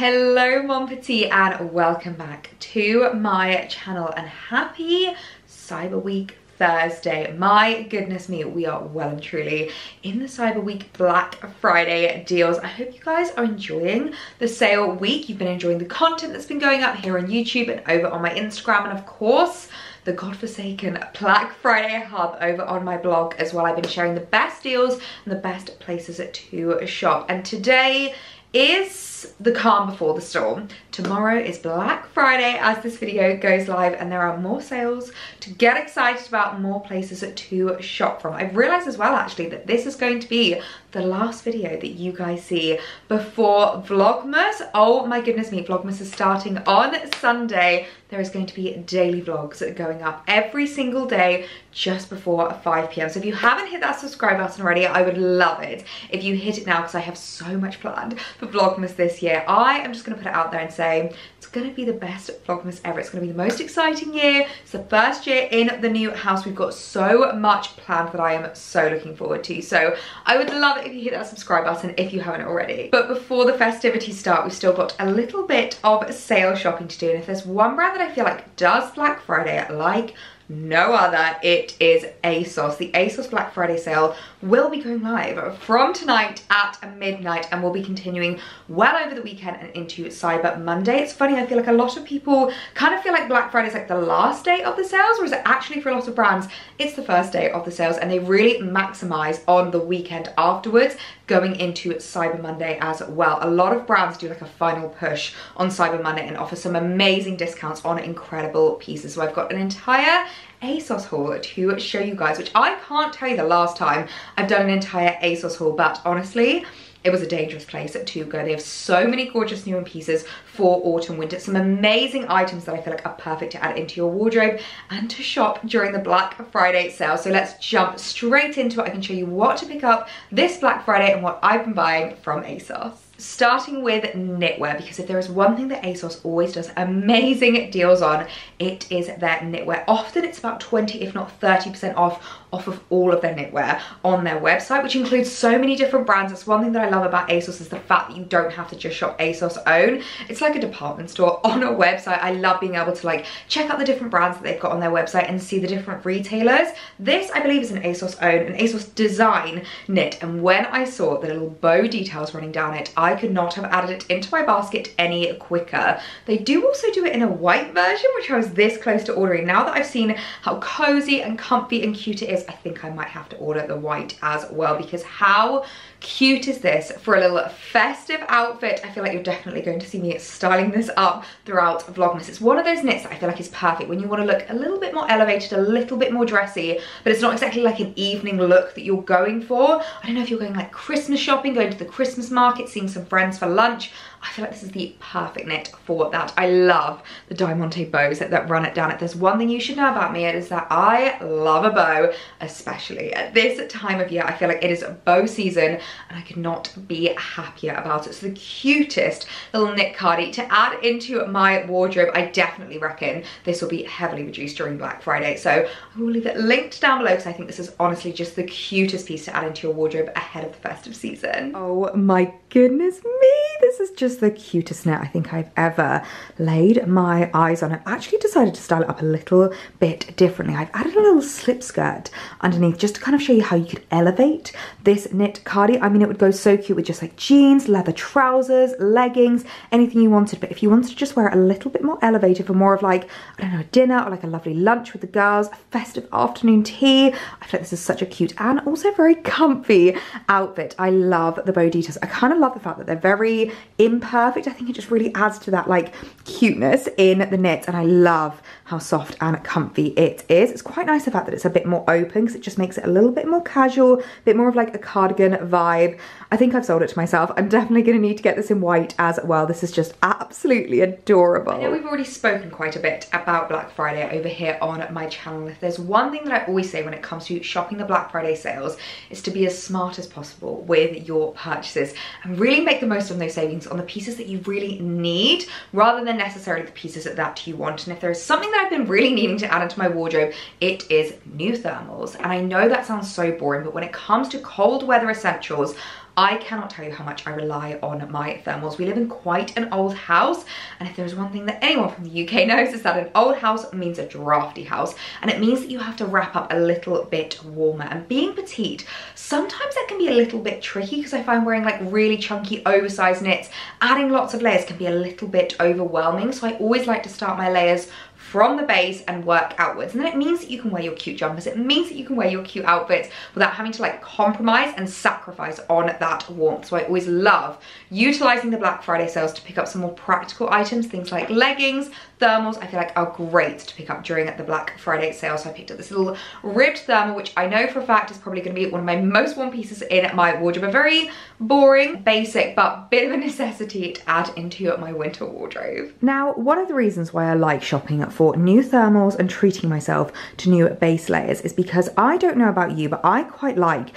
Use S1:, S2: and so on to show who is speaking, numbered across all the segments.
S1: Hello Mon Petit and welcome back to my channel and happy Cyber Week Thursday. My goodness me, we are well and truly in the Cyber Week Black Friday deals. I hope you guys are enjoying the sale week. You've been enjoying the content that's been going up here on YouTube and over on my Instagram and of course, the godforsaken Black Friday hub over on my blog as well. I've been sharing the best deals and the best places to shop. And today is the calm before the storm. Tomorrow is Black Friday as this video goes live and there are more sales to get excited about, more places to shop from. I've realized as well actually that this is going to be the last video that you guys see before Vlogmas. Oh my goodness me, Vlogmas is starting on Sunday. There is going to be daily vlogs going up every single day just before 5 p.m. So if you haven't hit that subscribe button already, I would love it if you hit it now because I have so much planned for Vlogmas this year. I am just going to put it out there and say it's going to be the best Vlogmas ever. It's going to be the most exciting year. It's the first year in the new house. We've got so much planned that I am so looking forward to. So I would love it if you hit that subscribe button if you haven't already. But before the festivities start, we've still got a little bit of sale shopping to do. And if there's one brand that I feel like does Black Friday like no other, it is ASOS. The ASOS Black Friday sale will be going live from tonight at midnight and we'll be continuing well over the weekend and into Cyber Monday. It's funny, I feel like a lot of people kind of feel like Black Friday is like the last day of the sales, or is it actually for a lot of brands, it's the first day of the sales and they really maximize on the weekend afterwards going into Cyber Monday as well. A lot of brands do like a final push on Cyber Monday and offer some amazing discounts on incredible pieces. So I've got an entire ASOS haul to show you guys, which I can't tell you the last time I've done an entire ASOS haul, but honestly, it was a dangerous place to go. They have so many gorgeous new pieces for autumn winter. Some amazing items that I feel like are perfect to add into your wardrobe and to shop during the Black Friday sale. So let's jump straight into it. I can show you what to pick up this Black Friday and what I've been buying from ASOS starting with knitwear because if there is one thing that ASOS always does amazing deals on it is their knitwear. Often it's about 20 if not 30 percent off off of all of their knitwear on their website which includes so many different brands. That's one thing that I love about ASOS is the fact that you don't have to just shop ASOS own. It's like a department store on a website. I love being able to like check out the different brands that they've got on their website and see the different retailers. This I believe is an ASOS own an ASOS design knit. And when I saw the little bow details running down it I could not have added it into my basket any quicker. They do also do it in a white version, which I was this close to ordering. Now that I've seen how cozy and comfy and cute it is, I think I might have to order the white as well because how cute is this for a little festive outfit? I feel like you're definitely going to see me styling this up throughout Vlogmas. It's one of those knits that I feel like is perfect when you want to look a little bit more elevated, a little bit more dressy, but it's not exactly like an evening look that you're going for. I don't know if you're going like Christmas shopping, going to the Christmas market, seeing some friends for lunch. I feel like this is the perfect knit for that. I love the Diamante bows that, that run it down. If there's one thing you should know about me, it is that I love a bow, especially at this time of year. I feel like it is bow season and I could not be happier about it. So the cutest little knit cardi to add into my wardrobe. I definitely reckon this will be heavily reduced during Black Friday. So I will leave it linked down below because I think this is honestly just the cutest piece to add into your wardrobe ahead of the festive season. Oh my goodness me, this is just the cutest knit I think I've ever laid my eyes on. I've actually decided to style it up a little bit differently. I've added a little slip skirt underneath just to kind of show you how you could elevate this knit cardi. I mean, it would go so cute with just like jeans, leather trousers, leggings, anything you wanted. But if you wanted to just wear it a little bit more elevated for more of like, I don't know, a dinner or like a lovely lunch with the girls, a festive afternoon tea, I feel like this is such a cute and also very comfy outfit. I love the bow details. I kind of love the fact that they're very imperfect. I think it just really adds to that like cuteness in the knit and I love how soft and comfy it is. It's quite nice the fact that it's a bit more open because it just makes it a little bit more casual, a bit more of like a cardigan vibe. I think I've sold it to myself. I'm definitely going to need to get this in white as well. This is just absolutely adorable. I know we've already spoken quite a bit about Black Friday over here on my channel. If there's one thing that I always say when it comes to shopping the Black Friday sales is to be as smart as possible with your purchases and really make the most of those savings on the pieces that you really need rather than necessarily the pieces that you want. And if there is something that I've been really needing to add into my wardrobe, it is new thermals. And I know that sounds so boring, but when it comes to cold weather essentials, I cannot tell you how much I rely on my thermals. We live in quite an old house and if there's one thing that anyone from the UK knows is that an old house means a drafty house and it means that you have to wrap up a little bit warmer and being petite sometimes that can be a little bit tricky because I find wearing like really chunky oversized knits adding lots of layers can be a little bit overwhelming so I always like to start my layers from the base and work outwards. And then it means that you can wear your cute jumpers. It means that you can wear your cute outfits without having to like compromise and sacrifice on that warmth. So I always love utilizing the Black Friday sales to pick up some more practical items, things like leggings, thermals I feel like are great to pick up during the Black Friday sale. So I picked up this little ribbed thermal, which I know for a fact is probably gonna be one of my most worn pieces in my wardrobe. A very boring, basic, but bit of a necessity to add into my winter wardrobe. Now, one of the reasons why I like shopping for new thermals and treating myself to new base layers is because I don't know about you, but I quite like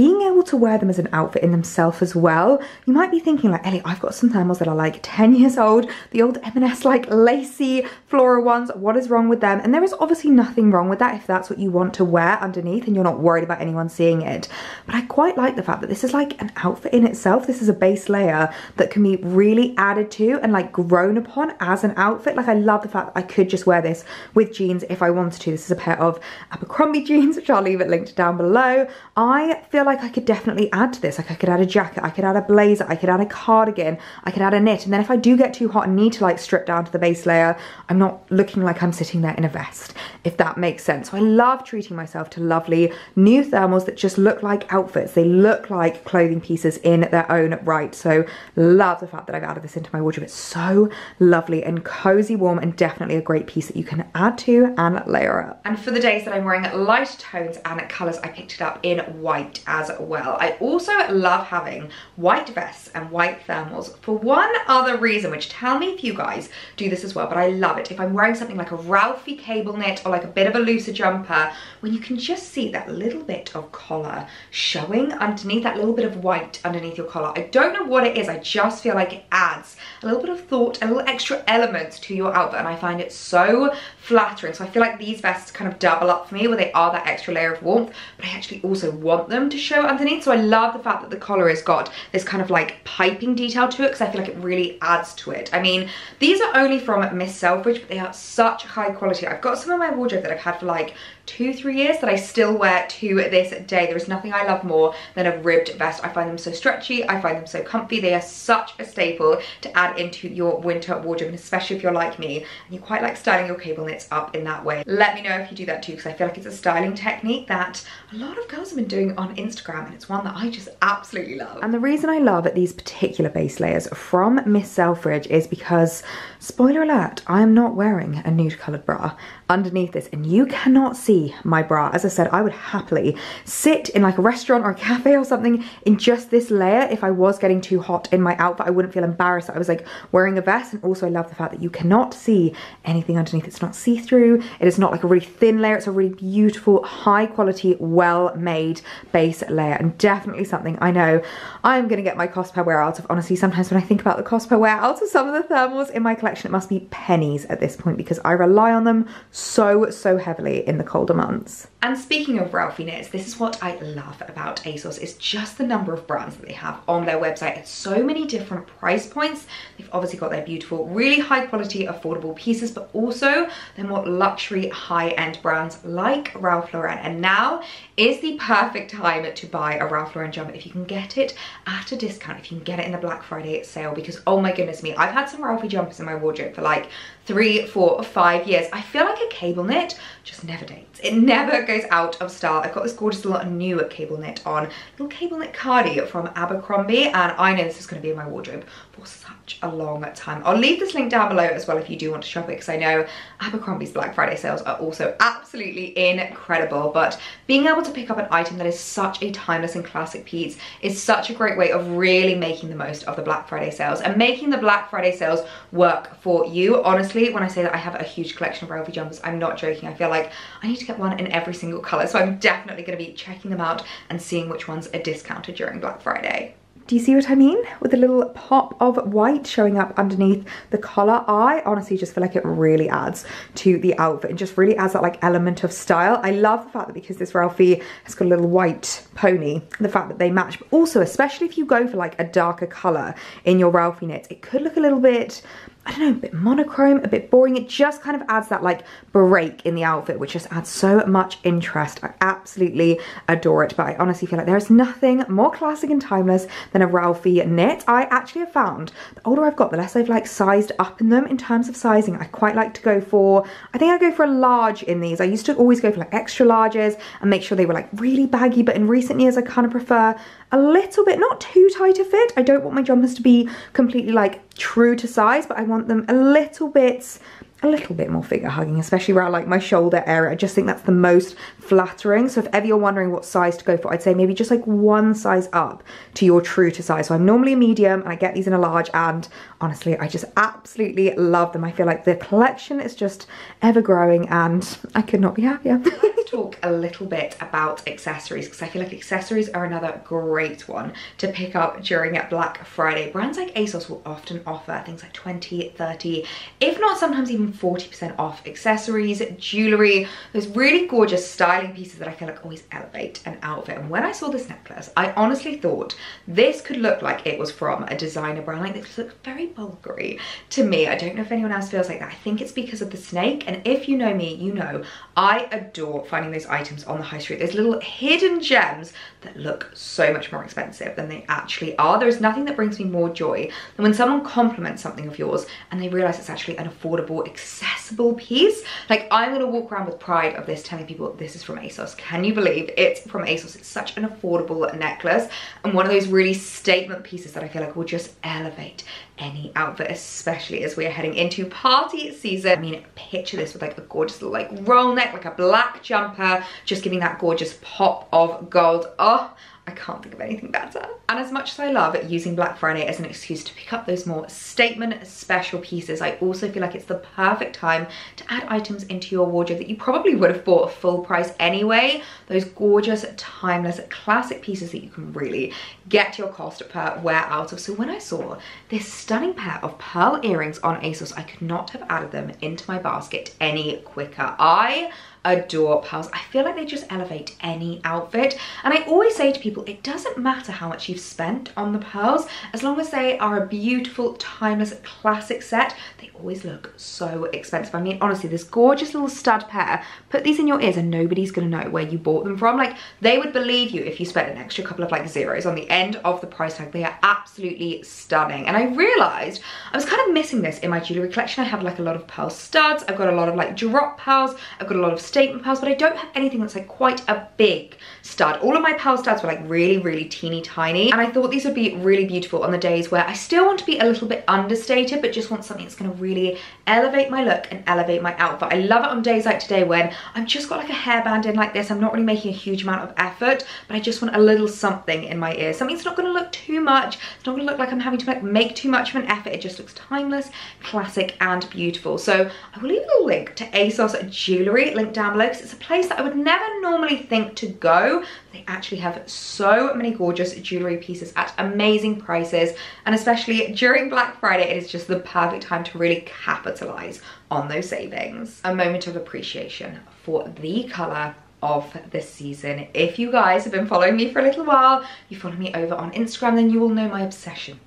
S1: being able to wear them as an outfit in themselves as well. You might be thinking like, Ellie, I've got some thermals that are like 10 years old, the old M&S like lacy floral ones, what is wrong with them? And there is obviously nothing wrong with that if that's what you want to wear underneath and you're not worried about anyone seeing it. But I quite like the fact that this is like an outfit in itself. This is a base layer that can be really added to and like grown upon as an outfit. Like I love the fact that I could just wear this with jeans if I wanted to. This is a pair of Abercrombie jeans, which I'll leave it linked down below. I feel like I could definitely add to this. Like I could add a jacket, I could add a blazer, I could add a cardigan, I could add a knit. And then if I do get too hot and need to like strip down to the base layer, I'm not looking like I'm sitting there in a vest, if that makes sense. So I love treating myself to lovely new thermals that just look like outfits. They look like clothing pieces in their own right. So love the fact that I've added this into my wardrobe. It's so lovely and cozy warm and definitely a great piece that you can add to and layer up. And for the days that I'm wearing light tones and colors, I picked it up in white as well. I also love having white vests and white thermals for one other reason, which tell me if you guys do this as well, but I love it. If I'm wearing something like a Ralphie cable knit or like a bit of a looser jumper, when you can just see that little bit of collar showing underneath, that little bit of white underneath your collar. I don't know what it is, I just feel like it adds a little bit of thought, a little extra element to your outfit, and I find it so flattering. So I feel like these vests kind of double up for me where they are that extra layer of warmth, but I actually also want them to show underneath. So I love the fact that the collar has got this kind of like piping detail to it because I feel like it really adds to it. I mean, these are only from Miss Selfridge, but they are such high quality. I've got some of my wardrobe that I've had for like two, three years that I still wear to this day. There is nothing I love more than a ribbed vest. I find them so stretchy. I find them so comfy. They are such a staple to add into your winter wardrobe, and especially if you're like me and you quite like styling your cable knits up in that way. Let me know if you do that too, because I feel like it's a styling technique that a lot of girls have been doing on Instagram, and it's one that I just absolutely love. And the reason I love these particular base layers from Miss Selfridge is because, spoiler alert, I am not wearing a nude coloured bra underneath this and you cannot see my bra. As I said, I would happily sit in like a restaurant or a cafe or something in just this layer if I was getting too hot in my outfit. I wouldn't feel embarrassed that I was like wearing a vest and also I love the fact that you cannot see anything underneath. It's not see-through. It is not like a really thin layer. It's a really beautiful, high quality, well-made base layer and definitely something I know I'm gonna get my cost per wear out of. Honestly, sometimes when I think about the cost per wear out of some of the thermals in my collection, it must be pennies at this point because I rely on them so, so heavily in the colder months. And speaking of Ralphie knits, this is what I love about ASOS. It's just the number of brands that they have on their website It's so many different price points. They've obviously got their beautiful, really high quality, affordable pieces, but also their more luxury, high-end brands like Ralph Lauren. And now is the perfect time to buy a Ralph Lauren jumper if you can get it at a discount, if you can get it in the Black Friday sale, because oh my goodness me, I've had some Ralphie jumpers in my wardrobe for like three, four, five years. I feel like a cable knit just never dates. It never goes out of style. I've got this gorgeous little new cable knit on, little cable knit cardi from Abercrombie, and I know this is to be in my wardrobe for such a long time. I'll leave this link down below as well if you do want to shop it, because I know Abercrombie's Black Friday sales are also absolutely incredible, but being able to pick up an item that is such a timeless and classic piece is such a great way of really making the most of the Black Friday sales and making the Black Friday sales work for you. Honestly, when I say that I have a huge collection of Ralphie jumpers, I'm not joking. I feel like I need to get one in every single color. So I'm definitely gonna be checking them out and seeing which ones are discounted during Black Friday. Do you see what I mean? With a little pop of white showing up underneath the collar. I honestly just feel like it really adds to the outfit and just really adds that like element of style. I love the fact that because this Ralphie has got a little white pony, the fact that they match, but also especially if you go for like a darker color in your Ralphie knits, it could look a little bit I don't know, a bit monochrome, a bit boring. It just kind of adds that like break in the outfit, which just adds so much interest. I absolutely adore it, but I honestly feel like there is nothing more classic and timeless than a Ralphie knit. I actually have found the older I've got, the less I've like sized up in them in terms of sizing. I quite like to go for, I think I go for a large in these. I used to always go for like extra larges and make sure they were like really baggy, but in recent years I kind of prefer a little bit, not too tight a fit. I don't want my jumpers to be completely like true to size, but I want them a little bit a little bit more figure hugging, especially around like my shoulder area. I just think that's the most flattering. So if ever you're wondering what size to go for, I'd say maybe just like one size up to your true to size. So I'm normally a medium and I get these in a large and honestly, I just absolutely love them. I feel like the collection is just ever growing and I could not be happier. Let's talk a little bit about accessories because I feel like accessories are another great one to pick up during Black Friday. Brands like ASOS will often offer things like 20, 30, if not sometimes even 40% off accessories, jewelry, those really gorgeous styling pieces that I feel like always elevate an outfit. And when I saw this necklace, I honestly thought this could look like it was from a designer brand. Like this looks very bulgari to me. I don't know if anyone else feels like that. I think it's because of the snake. And if you know me, you know I adore finding those items on the high street. Those little hidden gems that look so much more expensive than they actually are. There is nothing that brings me more joy than when someone compliments something of yours and they realize it's actually an affordable, accessible piece. Like I'm gonna walk around with pride of this telling people this is from ASOS. Can you believe it's from ASOS? It's such an affordable necklace and one of those really statement pieces that I feel like will just elevate any outfit, especially as we are heading into party season. I mean, picture this with like a gorgeous like roll neck, like a black jumper, just giving that gorgeous pop of gold. Oh, I can't think of anything better. And as much as I love using Black Friday as an excuse to pick up those more statement special pieces, I also feel like it's the perfect time to add items into your wardrobe that you probably would have bought full price anyway. Those gorgeous, timeless, classic pieces that you can really get your cost per wear out of. So when I saw this stunning pair of pearl earrings on ASOS, I could not have added them into my basket any quicker. I adore pearls. I feel like they just elevate any outfit. And I always say to people, it doesn't matter how much you've spent on the pearls, as long as they are a beautiful, timeless, classic set, they always look so expensive. I mean, honestly, this gorgeous little stud pair, put these in your ears and nobody's gonna know where you bought them from. Like, they would believe you if you spent an extra couple of like zeros on the end of the price tag. They are absolutely stunning. And I realized I was kind of missing this in my jewelry collection. I have like a lot of pearl studs. I've got a lot of like drop pearls. I've got a lot of statement pearls, but I don't have anything that's like quite a big stud. All of my pearl studs were like really, really teeny tiny. And I thought these would be really beautiful on the days where I still want to be a little bit understated, but just want something that's gonna really elevate my look and elevate my outfit. I love it on days like today when I've just got like a hairband in like this. I'm not really making a huge amount of effort, but I just want a little something in my ear. Something that's not gonna look too much. It's not gonna look like I'm having to like make too much of an effort. It just looks timeless, classic, and beautiful. So I will leave a link to ASOS jewelry linked down below because it's a place that I would never normally think to go. They actually have so many gorgeous jewelry pieces at amazing prices and especially during Black Friday it is just the perfect time to really capitalize on those savings. A moment of appreciation for the color of this season. If you guys have been following me for a little while, you follow me over on Instagram, then you will know my obsession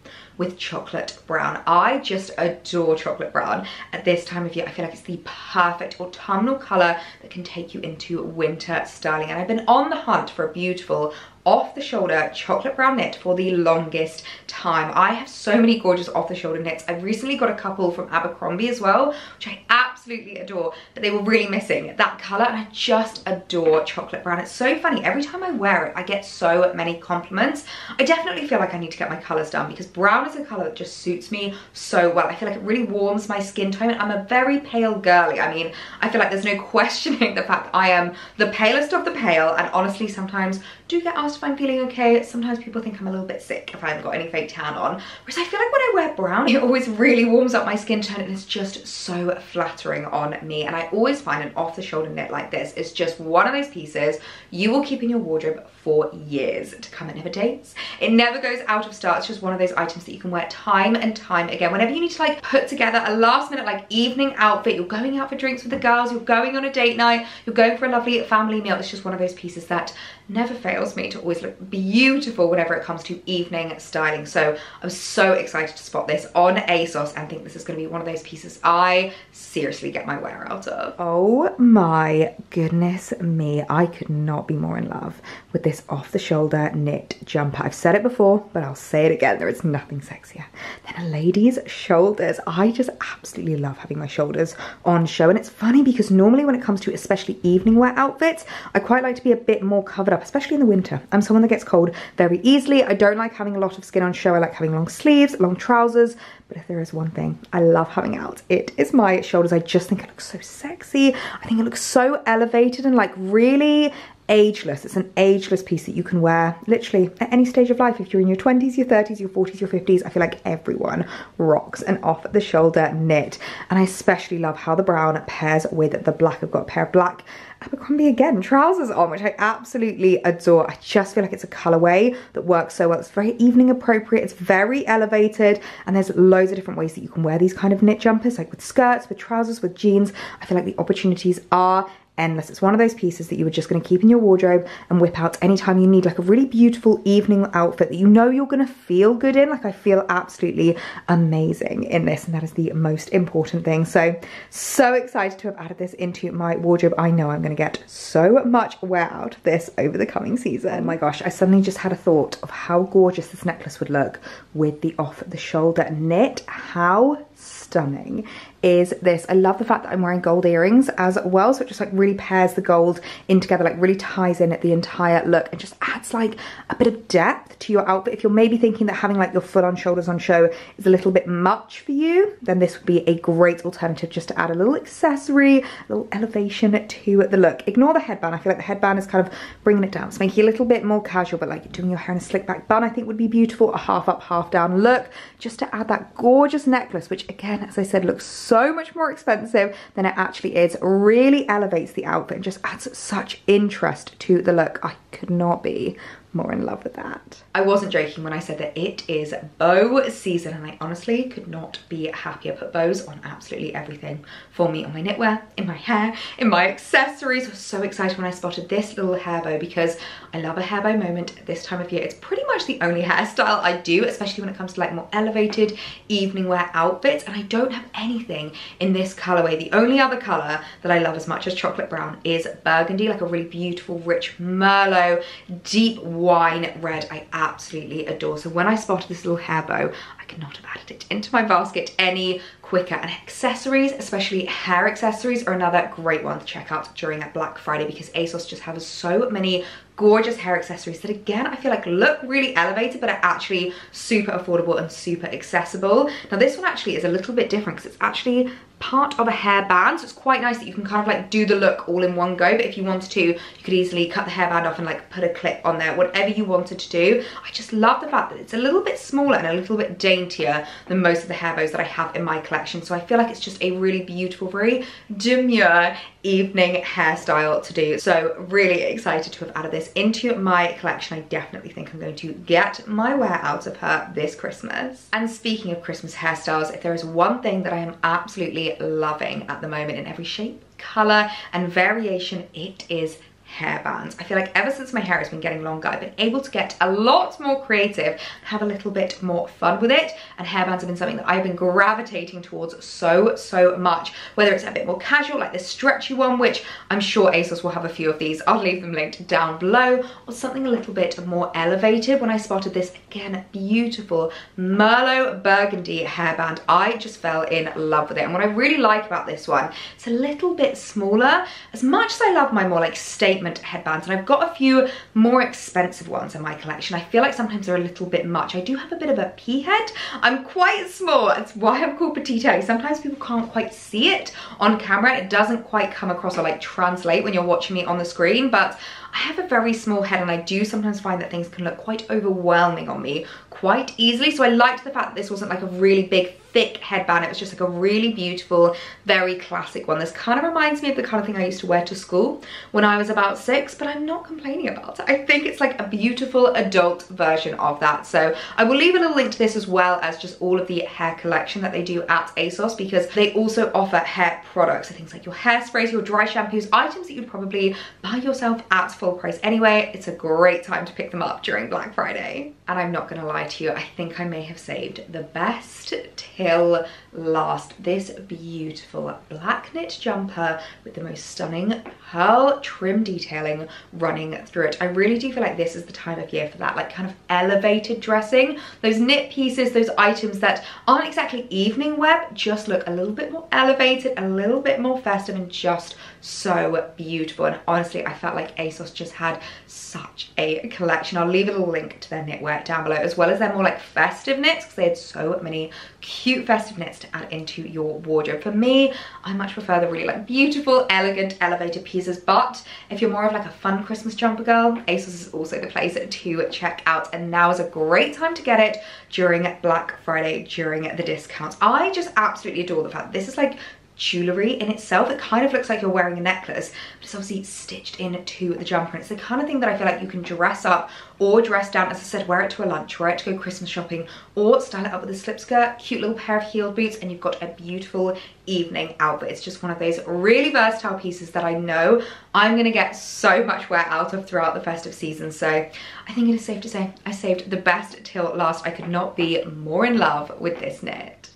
S1: with chocolate brown. I just adore chocolate brown. At this time of year, I feel like it's the perfect autumnal color that can take you into winter styling. And I've been on the hunt for a beautiful off the shoulder chocolate brown knit for the longest time. I have so many gorgeous off the shoulder knits. I've recently got a couple from Abercrombie as well, which I absolutely adore, but they were really missing that color and I just adore chocolate brown. It's so funny, every time I wear it, I get so many compliments. I definitely feel like I need to get my colors done because brown is a color that just suits me so well. I feel like it really warms my skin tone. I'm a very pale girly. I mean, I feel like there's no questioning the fact I am the palest of the pale and honestly sometimes do get asked if I'm feeling okay. Sometimes people think I'm a little bit sick if I haven't got any fake tan on. Whereas I feel like when I wear brown, it always really warms up my skin tone and it's just so flattering on me. And I always find an off the shoulder knit like this is just one of those pieces you will keep in your wardrobe for years to come. It never dates. It never goes out of style. It's just one of those items that you can wear time and time again. Whenever you need to like put together a last minute like evening outfit, you're going out for drinks with the girls, you're going on a date night, you're going for a lovely family meal. It's just one of those pieces that never fails me to always look beautiful whenever it comes to evening styling. So I'm so excited to spot this on ASOS and think this is gonna be one of those pieces I seriously get my wear out of. Oh my goodness me. I could not be more in love with this off the shoulder knit jumper. I've said it before, but I'll say it again. There is nothing sexier than a lady's shoulders. I just absolutely love having my shoulders on show. And it's funny because normally when it comes to especially evening wear outfits, I quite like to be a bit more covered up, especially in the winter. I'm someone that gets cold very easily. I don't like having a lot of skin on show. I like having long sleeves, long trousers. But if there is one thing I love having out, it is my shoulders. I just think it looks so sexy. I think it looks so elevated and like really ageless. It's an ageless piece that you can wear literally at any stage of life. If you're in your 20s, your 30s, your 40s, your 50s, I feel like everyone rocks an off the shoulder knit. And I especially love how the brown pairs with the black. I've got a pair of black Abercrombie again trousers on, which I absolutely adore. I just feel like it's a colorway that works so well. It's very evening appropriate. It's very elevated and there's loads of different ways that you can wear these kind of knit jumpers, like with skirts, with trousers, with jeans. I feel like the opportunities are endless. It's one of those pieces that you were just going to keep in your wardrobe and whip out anytime you need like a really beautiful evening outfit that you know you're going to feel good in. Like I feel absolutely amazing in this and that is the most important thing. So, so excited to have added this into my wardrobe. I know I'm going to get so much wear out of this over the coming season. Oh my gosh, I suddenly just had a thought of how gorgeous this necklace would look with the off the shoulder knit. How stunning is this. I love the fact that I'm wearing gold earrings as well. So it just like really pairs the gold in together, like really ties in the entire look and just adds like a bit of depth to your outfit. If you're maybe thinking that having like your full on shoulders on show is a little bit much for you, then this would be a great alternative just to add a little accessory, a little elevation to the look. Ignore the headband. I feel like the headband is kind of bringing it down. It's making it a little bit more casual, but like doing your hair in a slick back bun, I think would be beautiful. A half up, half down look, just to add that gorgeous necklace, which again, as I said, looks so much more expensive than it actually is. Really elevates the outfit and just adds such interest to the look. I could not be more in love with that. I wasn't joking when I said that it is bow season and I honestly could not be happier. Put bows on absolutely everything for me on my knitwear, in my hair, in my accessories. I was so excited when I spotted this little hair bow because I love a hair bow moment this time of year. It's pretty much the only hairstyle I do, especially when it comes to like more elevated evening wear outfits. And I don't have anything in this colorway. The only other color that I love as much as chocolate brown is burgundy, like a really beautiful, rich Merlot, deep wine red I absolutely adore. So when I spotted this little hair bow, not have added it into my basket any quicker. And accessories, especially hair accessories, are another great one to check out during Black Friday because ASOS just has so many gorgeous hair accessories that again I feel like look really elevated but are actually super affordable and super accessible. Now this one actually is a little bit different because it's actually part of a hairband so it's quite nice that you can kind of like do the look all in one go but if you wanted to you could easily cut the hairband off and like put a clip on there whatever you wanted to do I just love the fact that it's a little bit smaller and a little bit daintier than most of the hair bows that I have in my collection so I feel like it's just a really beautiful very demure evening hairstyle to do. So really excited to have added this into my collection. I definitely think I'm going to get my wear out of her this Christmas. And speaking of Christmas hairstyles, if there is one thing that I am absolutely loving at the moment in every shape, color and variation, it is hairbands. I feel like ever since my hair has been getting longer, I've been able to get a lot more creative, have a little bit more fun with it. And hairbands have been something that I've been gravitating towards so, so much. Whether it's a bit more casual, like this stretchy one, which I'm sure ASOS will have a few of these. I'll leave them linked down below. Or something a little bit more elevated. When I spotted this, again, beautiful Merlot Burgundy hairband, I just fell in love with it. And what I really like about this one, it's a little bit smaller. As much as I love my more like statement headbands and I've got a few more expensive ones in my collection. I feel like sometimes they're a little bit much. I do have a bit of a pea head. I'm quite small. That's why I'm called petite. Sometimes people can't quite see it on camera. It doesn't quite come across or like translate when you're watching me on the screen, but I have a very small head and I do sometimes find that things can look quite overwhelming on me quite easily. So I liked the fact that this wasn't like a really big thick headband. It was just like a really beautiful, very classic one. This kind of reminds me of the kind of thing I used to wear to school when I was about six, but I'm not complaining about it. I think it's like a beautiful adult version of that. So I will leave a little link to this as well as just all of the hair collection that they do at ASOS because they also offer hair products. So things like your hairsprays, your dry shampoos, items that you'd probably buy yourself at full price anyway. It's a great time to pick them up during Black Friday. And I'm not gonna lie to you, I think I may have saved the best till last. This beautiful black knit jumper with the most stunning pearl trim detailing running through it. I really do feel like this is the time of year for that, like kind of elevated dressing. Those knit pieces, those items that aren't exactly evening wear, just look a little bit more elevated, a little bit more festive and just so beautiful. And honestly, I felt like ASOS just had such a collection. I'll leave a little link to their knitwear down below, as well as their more like festive knits, because they had so many cute festive knits to add into your wardrobe. For me, I much prefer the really like beautiful, elegant, elevated pieces, but if you're more of like a fun Christmas jumper girl, ASOS is also the place to check out, and now is a great time to get it during Black Friday, during the discounts. I just absolutely adore the fact this is like jewellery in itself. It kind of looks like you're wearing a necklace, but it's obviously stitched into the jumper. And it's the kind of thing that I feel like you can dress up or dress down. As I said, wear it to a lunch, wear it to go Christmas shopping, or style it up with a slip skirt, cute little pair of heeled boots, and you've got a beautiful evening outfit. It's just one of those really versatile pieces that I know I'm gonna get so much wear out of throughout the festive season. So I think it is safe to say I saved the best till last. I could not be more in love with this knit.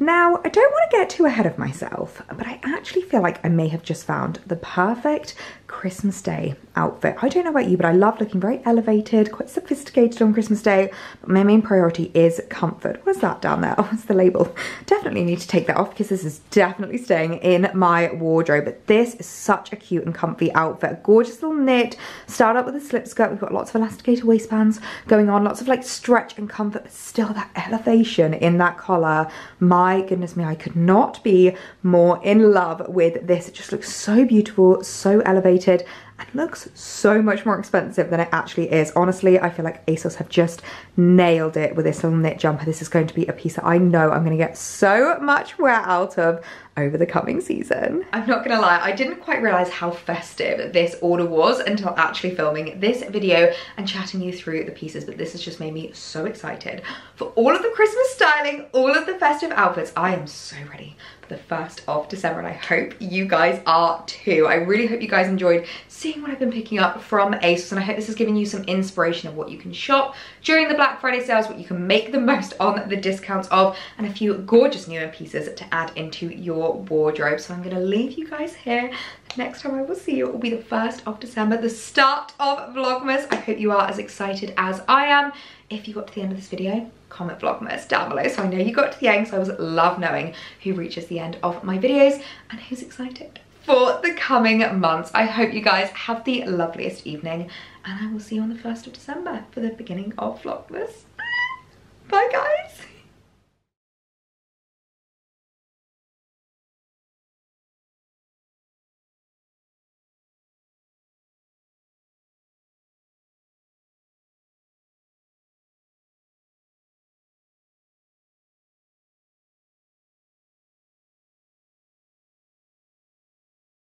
S1: Now, I don't want to get too ahead of myself, but I actually feel like I may have just found the perfect Christmas Day outfit. I don't know about you, but I love looking very elevated, quite sophisticated on Christmas Day. But my main priority is comfort. What's that down there? Oh, it's the label. Definitely need to take that off because this is definitely staying in my wardrobe. But this is such a cute and comfy outfit. Gorgeous little knit. Start up with a slip skirt. We've got lots of elasticated waistbands going on. Lots of like stretch and comfort, but still that elevation in that collar. My goodness me, I could not be more in love with this. It just looks so beautiful, so elevated and looks so much more expensive than it actually is. Honestly, I feel like ASOS have just nailed it with this little knit jumper. This is going to be a piece that I know I'm gonna get so much wear out of over the coming season. I'm not gonna lie, I didn't quite realize how festive this order was until actually filming this video and chatting you through the pieces, but this has just made me so excited for all of the Christmas styling, all of the festive outfits. I am so ready for the 1st of December and I hope you guys are too. I really hope you guys enjoyed seeing what I've been picking up from ASOS and I hope this has given you some inspiration of what you can shop during the Black Friday sales, what you can make the most on the discounts of, and a few gorgeous newer pieces to add into your wardrobe. So I'm gonna leave you guys here. Next time I will see you, it will be the 1st of December, the start of Vlogmas. I hope you are as excited as I am. If you got to the end of this video, comment Vlogmas down below so I know you got to the end so I always love knowing who reaches the end of my videos and who's excited for the coming months. I hope you guys have the loveliest evening and I will see you on the 1st of December for the beginning of Vlogmas. Bye guys!